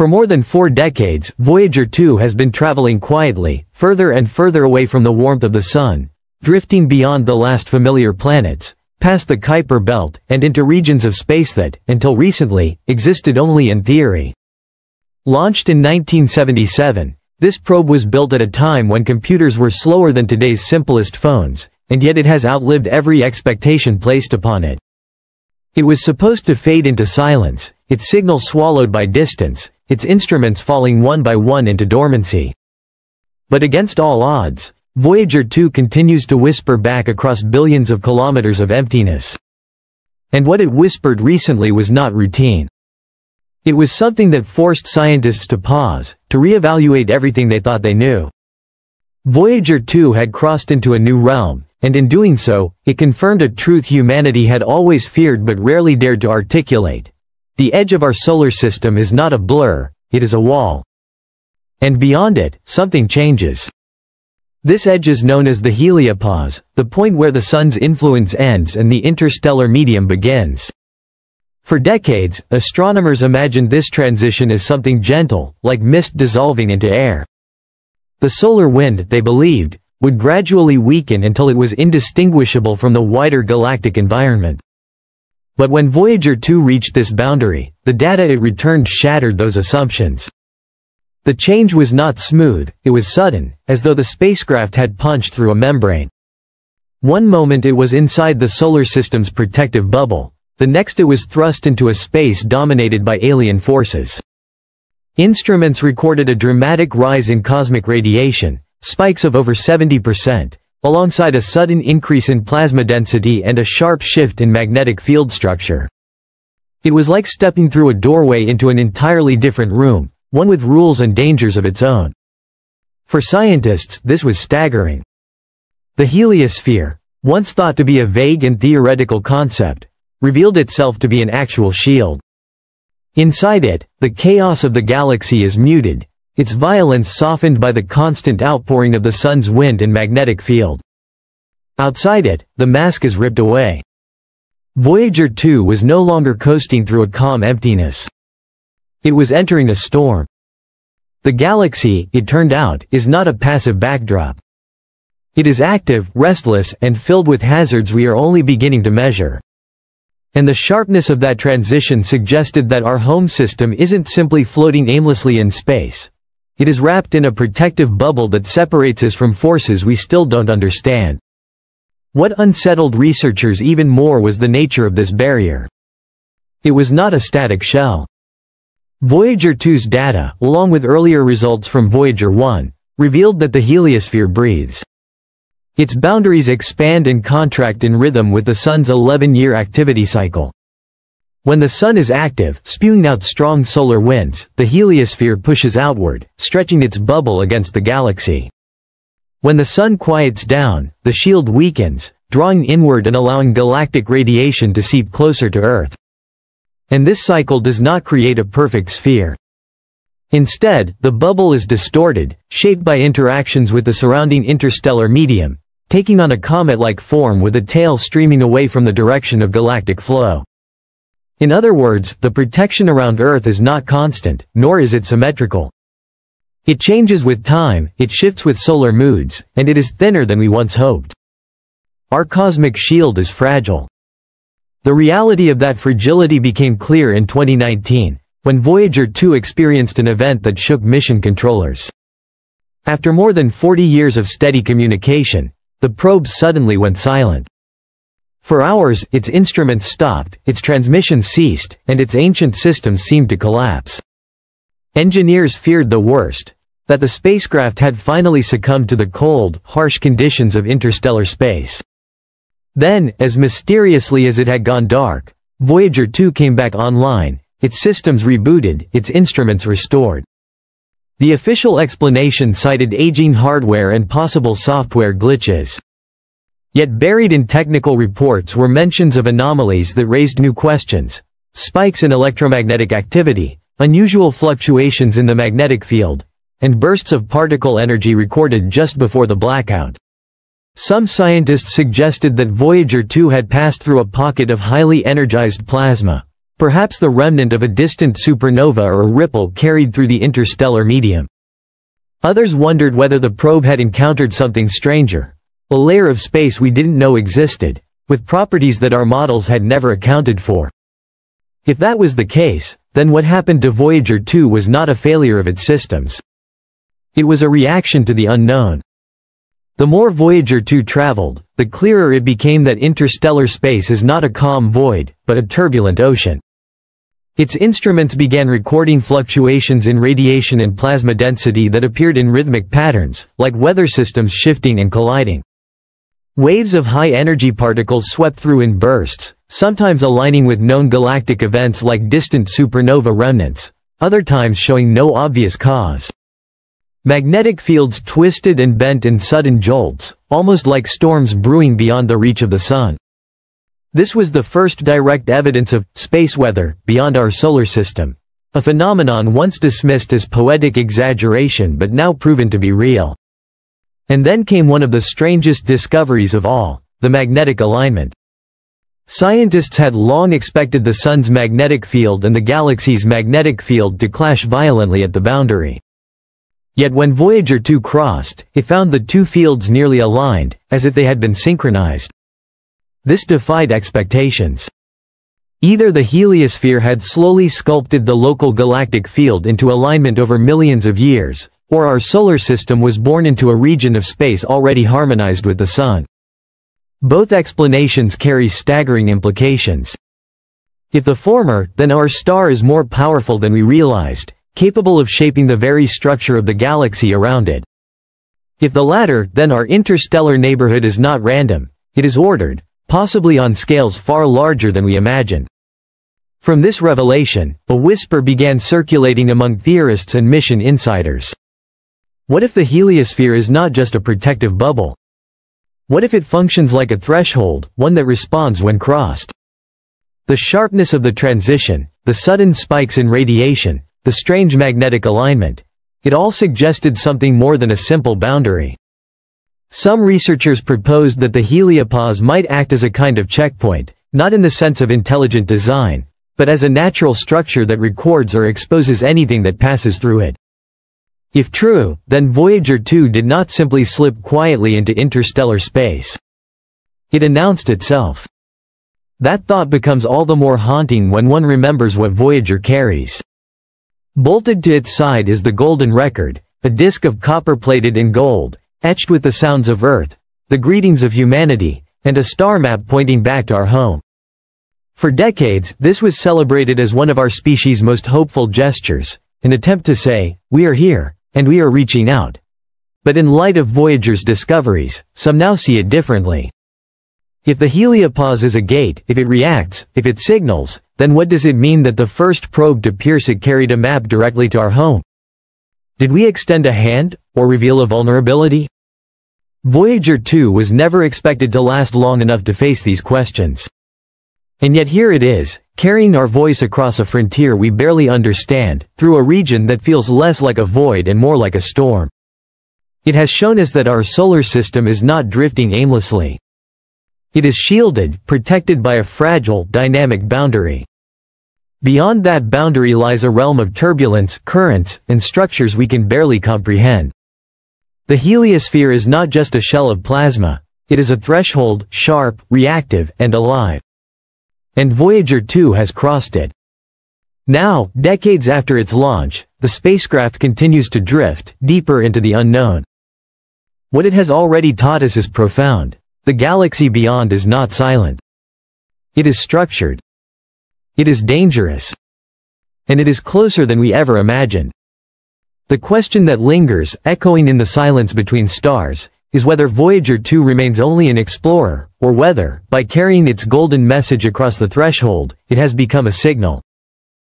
For more than four decades, Voyager 2 has been traveling quietly, further and further away from the warmth of the Sun, drifting beyond the last familiar planets, past the Kuiper belt, and into regions of space that, until recently, existed only in theory. Launched in 1977, this probe was built at a time when computers were slower than today's simplest phones, and yet it has outlived every expectation placed upon it. It was supposed to fade into silence, its signal swallowed by distance, its instruments falling one by one into dormancy. But against all odds, Voyager 2 continues to whisper back across billions of kilometers of emptiness. And what it whispered recently was not routine. It was something that forced scientists to pause, to reevaluate everything they thought they knew. Voyager 2 had crossed into a new realm, and in doing so, it confirmed a truth humanity had always feared but rarely dared to articulate. The edge of our solar system is not a blur, it is a wall. And beyond it, something changes. This edge is known as the heliopause, the point where the sun's influence ends and the interstellar medium begins. For decades, astronomers imagined this transition as something gentle, like mist dissolving into air. The solar wind, they believed, would gradually weaken until it was indistinguishable from the wider galactic environment. But when Voyager 2 reached this boundary, the data it returned shattered those assumptions. The change was not smooth, it was sudden, as though the spacecraft had punched through a membrane. One moment it was inside the solar system's protective bubble, the next it was thrust into a space dominated by alien forces. Instruments recorded a dramatic rise in cosmic radiation, spikes of over 70%, alongside a sudden increase in plasma density and a sharp shift in magnetic field structure. It was like stepping through a doorway into an entirely different room, one with rules and dangers of its own. For scientists, this was staggering. The heliosphere, once thought to be a vague and theoretical concept, revealed itself to be an actual shield. Inside it, the chaos of the galaxy is muted, its violence softened by the constant outpouring of the sun's wind and magnetic field. Outside it, the mask is ripped away. Voyager 2 was no longer coasting through a calm emptiness. It was entering a storm. The galaxy, it turned out, is not a passive backdrop. It is active, restless, and filled with hazards we are only beginning to measure. And the sharpness of that transition suggested that our home system isn't simply floating aimlessly in space. It is wrapped in a protective bubble that separates us from forces we still don't understand. What unsettled researchers even more was the nature of this barrier. It was not a static shell. Voyager 2's data, along with earlier results from Voyager 1, revealed that the heliosphere breathes. Its boundaries expand and contract in rhythm with the Sun's 11-year activity cycle. When the Sun is active, spewing out strong solar winds, the heliosphere pushes outward, stretching its bubble against the galaxy. When the Sun quiets down, the shield weakens, drawing inward and allowing galactic radiation to seep closer to Earth. And this cycle does not create a perfect sphere. Instead, the bubble is distorted, shaped by interactions with the surrounding interstellar medium, taking on a comet-like form with a tail streaming away from the direction of galactic flow. In other words, the protection around Earth is not constant, nor is it symmetrical. It changes with time, it shifts with solar moods, and it is thinner than we once hoped. Our cosmic shield is fragile. The reality of that fragility became clear in 2019, when Voyager 2 experienced an event that shook mission controllers. After more than 40 years of steady communication, the probe suddenly went silent. For hours, its instruments stopped, its transmission ceased, and its ancient systems seemed to collapse. Engineers feared the worst, that the spacecraft had finally succumbed to the cold, harsh conditions of interstellar space. Then, as mysteriously as it had gone dark, Voyager 2 came back online, its systems rebooted, its instruments restored. The official explanation cited aging hardware and possible software glitches. Yet buried in technical reports were mentions of anomalies that raised new questions. Spikes in electromagnetic activity, unusual fluctuations in the magnetic field, and bursts of particle energy recorded just before the blackout. Some scientists suggested that Voyager 2 had passed through a pocket of highly energized plasma, perhaps the remnant of a distant supernova or a ripple carried through the interstellar medium. Others wondered whether the probe had encountered something stranger, a layer of space we didn't know existed, with properties that our models had never accounted for. If that was the case, then what happened to Voyager 2 was not a failure of its systems. It was a reaction to the unknown. The more Voyager 2 traveled, the clearer it became that interstellar space is not a calm void, but a turbulent ocean. Its instruments began recording fluctuations in radiation and plasma density that appeared in rhythmic patterns, like weather systems shifting and colliding. Waves of high-energy particles swept through in bursts, sometimes aligning with known galactic events like distant supernova remnants, other times showing no obvious cause. Magnetic fields twisted and bent in sudden jolts, almost like storms brewing beyond the reach of the sun. This was the first direct evidence of space weather beyond our solar system, a phenomenon once dismissed as poetic exaggeration but now proven to be real. And then came one of the strangest discoveries of all, the magnetic alignment. Scientists had long expected the Sun's magnetic field and the galaxy's magnetic field to clash violently at the boundary. Yet when Voyager 2 crossed, it found the two fields nearly aligned, as if they had been synchronized. This defied expectations. Either the heliosphere had slowly sculpted the local galactic field into alignment over millions of years, or our solar system was born into a region of space already harmonized with the Sun. Both explanations carry staggering implications. If the former, then our star is more powerful than we realized, capable of shaping the very structure of the galaxy around it. If the latter, then our interstellar neighborhood is not random, it is ordered, possibly on scales far larger than we imagined. From this revelation, a whisper began circulating among theorists and mission insiders. What if the heliosphere is not just a protective bubble? What if it functions like a threshold, one that responds when crossed? The sharpness of the transition, the sudden spikes in radiation, the strange magnetic alignment, it all suggested something more than a simple boundary. Some researchers proposed that the heliopause might act as a kind of checkpoint, not in the sense of intelligent design, but as a natural structure that records or exposes anything that passes through it. If true, then Voyager 2 did not simply slip quietly into interstellar space. It announced itself. That thought becomes all the more haunting when one remembers what Voyager carries. Bolted to its side is the Golden Record, a disc of copper plated in gold, etched with the sounds of Earth, the greetings of humanity, and a star map pointing back to our home. For decades, this was celebrated as one of our species' most hopeful gestures, an attempt to say, we are here, and we are reaching out. But in light of Voyager's discoveries, some now see it differently. If the heliopause is a gate, if it reacts, if it signals, then what does it mean that the first probe to pierce it carried a map directly to our home? Did we extend a hand, or reveal a vulnerability? Voyager 2 was never expected to last long enough to face these questions. And yet here it is, carrying our voice across a frontier we barely understand, through a region that feels less like a void and more like a storm. It has shown us that our solar system is not drifting aimlessly. It is shielded, protected by a fragile, dynamic boundary. Beyond that boundary lies a realm of turbulence, currents, and structures we can barely comprehend. The heliosphere is not just a shell of plasma, it is a threshold, sharp, reactive, and alive. And Voyager 2 has crossed it. Now, decades after its launch, the spacecraft continues to drift, deeper into the unknown. What it has already taught us is profound. The galaxy beyond is not silent. It is structured, it is dangerous. And it is closer than we ever imagined. The question that lingers, echoing in the silence between stars, is whether Voyager 2 remains only an explorer, or whether, by carrying its golden message across the threshold, it has become a signal.